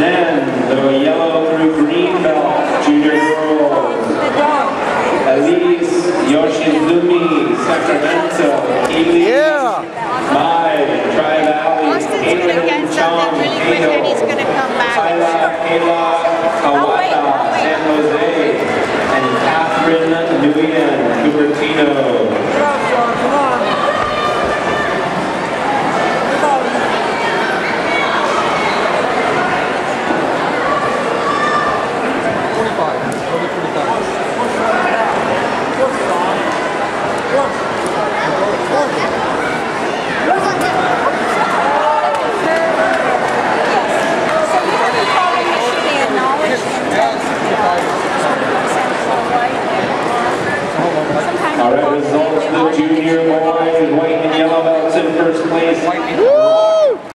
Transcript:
And then the yellow through green belt, Junior Girls. Elise Yoshizumi, Sacramento. Elise, yeah. Mai, Tri Valley, Caitlin Chong, Cato, Tyla, Kayla, Kawata, San Jose, and Catherine Nguyen, Cupertino. All right, results, the junior boys, white and yellow belts in first place.